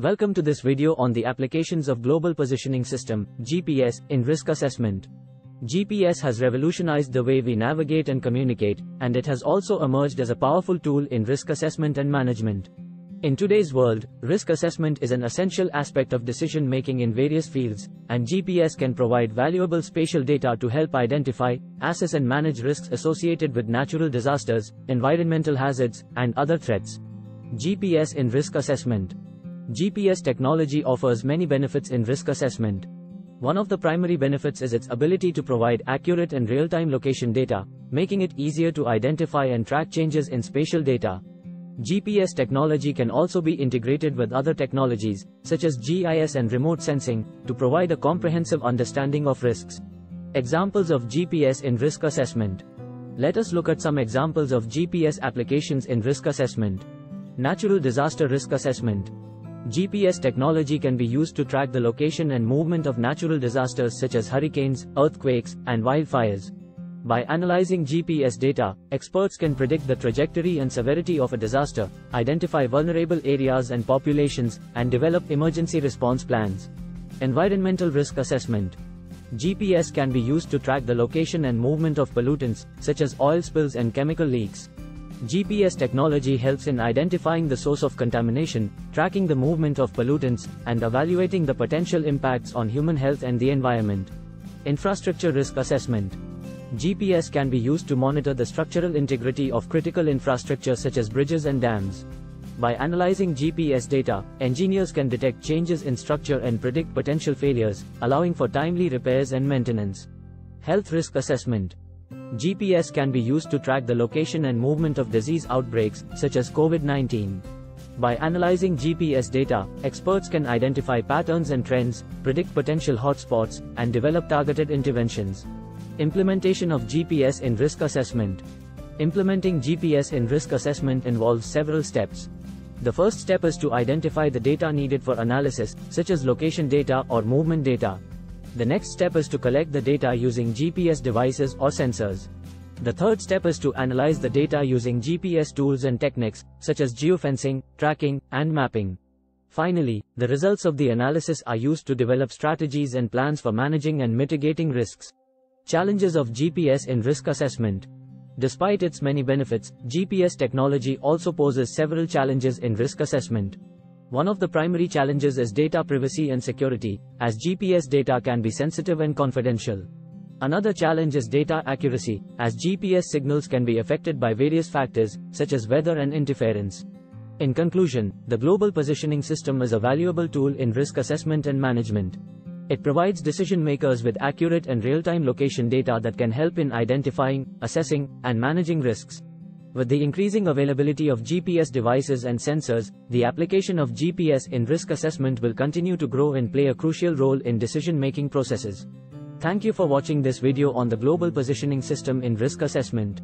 Welcome to this video on the applications of Global Positioning System, GPS, in risk assessment. GPS has revolutionized the way we navigate and communicate, and it has also emerged as a powerful tool in risk assessment and management. In today's world, risk assessment is an essential aspect of decision making in various fields, and GPS can provide valuable spatial data to help identify, assess, and manage risks associated with natural disasters, environmental hazards, and other threats. GPS in risk assessment. GPS technology offers many benefits in risk assessment. One of the primary benefits is its ability to provide accurate and real-time location data, making it easier to identify and track changes in spatial data. GPS technology can also be integrated with other technologies, such as GIS and remote sensing, to provide a comprehensive understanding of risks. Examples of GPS in risk assessment. Let us look at some examples of GPS applications in risk assessment. Natural disaster risk assessment. GPS technology can be used to track the location and movement of natural disasters such as hurricanes, earthquakes, and wildfires. By analyzing GPS data, experts can predict the trajectory and severity of a disaster, identify vulnerable areas and populations, and develop emergency response plans. Environmental risk assessment. GPS can be used to track the location and movement of pollutants, such as oil spills and chemical leaks. GPS technology helps in identifying the source of contamination, tracking the movement of pollutants, and evaluating the potential impacts on human health and the environment. Infrastructure risk assessment. GPS can be used to monitor the structural integrity of critical infrastructure such as bridges and dams. By analyzing GPS data, engineers can detect changes in structure and predict potential failures, allowing for timely repairs and maintenance. Health risk assessment. GPS can be used to track the location and movement of disease outbreaks, such as COVID-19. By analyzing GPS data, experts can identify patterns and trends, predict potential hotspots, and develop targeted interventions. Implementation of GPS in risk assessment. Implementing GPS in risk assessment involves several steps. The first step is to identify the data needed for analysis, such as location data or movement data. The next step is to collect the data using GPS devices or sensors. The third step is to analyze the data using GPS tools and techniques, such as geofencing, tracking, and mapping. Finally, the results of the analysis are used to develop strategies and plans for managing and mitigating risks. Challenges of GPS in risk assessment. Despite its many benefits, GPS technology also poses several challenges in risk assessment. One of the primary challenges is data privacy and security, as GPS data can be sensitive and confidential. Another challenge is data accuracy, as GPS signals can be affected by various factors, such as weather and interference. In conclusion, the Global Positioning System is a valuable tool in risk assessment and management. It provides decision makers with accurate and real-time location data that can help in identifying, assessing, and managing risks. With the increasing availability of GPS devices and sensors, the application of GPS in risk assessment will continue to grow and play a crucial role in decision-making processes. Thank you for watching this video on the Global Positioning System in Risk Assessment.